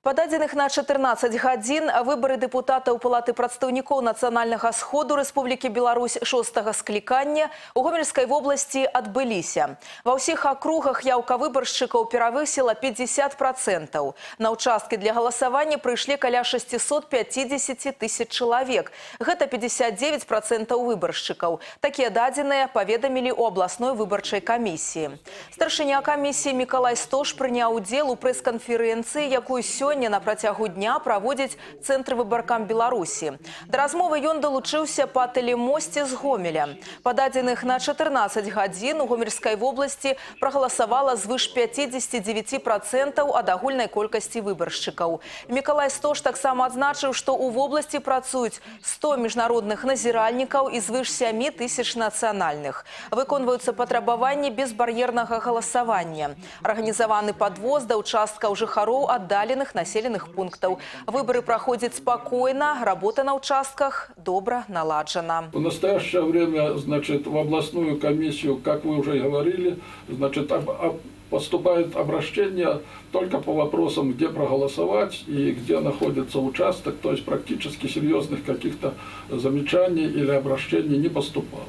Пададзеных на 14 гадзін выборы дэпутатаў палаты прадстаўнікоў нацыянальнага сходу Рэспублікі Беларусь шостага склікання у гомельскай вобласці адбыліся. Ва ўсіх акругах яўка выбаршчыкаў перавысіла 50%. На ўчасткі для галасавання прыйшлі каля 650 тысяч чалавек. Гэта 59% выбаршчыкаў. Такія дадзеныя паведамілі ў абласной выбарчай камісіі. Старшыня камісіі Мікалай Стош прыняў удзел у прэс-канферэнцыі, якую сёння сёння на працягу дня праводзіць цэнтр выбаркам Беларусі. Да размовы ён далучыўся па тэлемосце з Гомеля. Пададзеных на 14 гадзін у гомельскай вобласці прагаласавала звыш 59% ад агульнай колькасці выбаршчыкаў. Мікалай Стош таксама адзначыў, што ў вобласці працуюць 100 міжнародных назіральнікаў і звыш 7 тысяч нацыянальных. Выконваюцца патрабаванні безбар'ернага галасавання. Арганізаваны падвоз да ўчасткаў жыхароў аддаленых населенных пунктов. Выборы проходят спокойно, работа на участках добро наладжена. В настоящее время, значит, в областную комиссию, как вы уже говорили, значит, об, об, поступает обращение только по вопросам, где проголосовать и где находится участок, то есть практически серьезных каких-то замечаний или обращений не поступало.